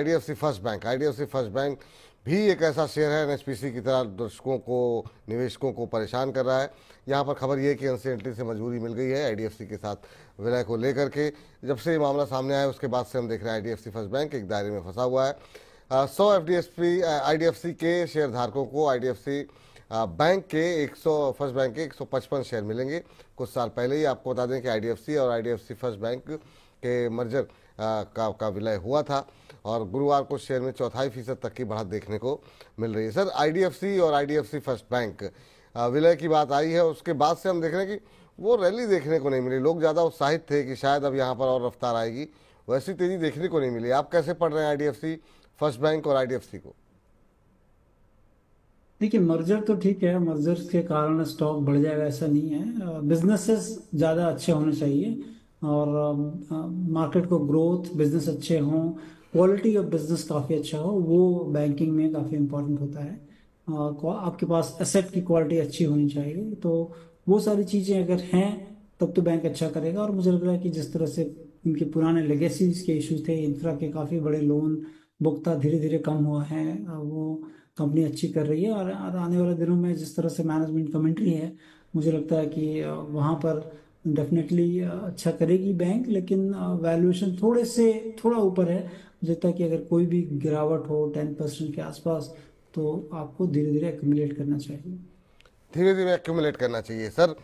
IDFC First Bank IDFC First Bank भी एक ऐसा शेयर है एनएचपीसी की तरह दर्शकों को, निवेशकों को परेशान कर रहा है। यहाँ पर खबर ये कि एनसीएलटी से मजबूरी मिल गई है आईडीएफसी के साथ विलय को लेकर के। जब से ये मामला सामने आया, उसके बाद से हम देख रहे हैं आईडीएफसी फ़र्स्ट बैंक एक दायरे में फंसा हुआ है। सौ एफ़ डी के शेयर धारकों को आई बैंक के 100 फ़र्स्ट बैंक के 155 शेयर मिलेंगे। कुछ साल पहले ही आपको बता दें कि आईडीएफसी और आईडीएफसी फ़र्स्ट बैंक के मर्जर का का विलय हुआ था और गुरुवार को शेयर में चौथाई फ़ीसद तक की बढ़त देखने को मिल रही है। सर आईडीएफसी और आईडीएफसी फ़र्स्ट बैंक विलय की बात आई है। उसके बाद से हम देख रहे हैं कि वो रैली देखने को नहीं मिली। लोग ज़्यादा उत्साहित थे कि शायद अब यहाँ पर और रफ्तार आएगी। वैसी तेज़ी देखने को नहीं मिली। आप कैसे पढ़ रहे हैं आईडीएफसी फ़र्स्ट बैंक और आईडीएफसी को? देखिए मर्जर तो ठीक है। मर्जर के कारण स्टॉक बढ़ जाएगा ऐसा नहीं है। बिजनेसेस ज़्यादा अच्छे होने चाहिए। और मार्केट को ग्रोथ बिज़नेस अच्छे हों क्वालिटी ऑफ़ बिज़नेस काफ़ी अच्छा हो, वो बैंकिंग में काफ़ी इंपॉर्टेंट होता है। आपके पास एसेट की क्वालिटी अच्छी होनी चाहिए। तो वो सारी चीज़ें अगर हैं, तब तो बैंक अच्छा करेगा। और मुझे लग रहा है कि जिस तरह से इनके पुराने लेगेसीज के इश्यूज़ थे इंफ्रा के काफ़ी बड़े लोन भुगता धीरे धीरे कम हुआ है वो कंपनी अच्छी कर रही है। और आने वाले दिनों में जिस तरह से मैनेजमेंट कमेंट्री है, मुझे लगता है कि वहाँ पर डेफिनेटली अच्छा करेगी बैंक लेकिन वैल्यूएशन थोड़े से, थोड़ा ऊपर है। मुझे लगता है कि अगर कोई भी गिरावट हो टेन परसेंट के आसपास तो आपको धीरे धीरे एक्यूमुलेट करना चाहिए। धीरे धीरे एक्यूमुलेट करना चाहिए, सर।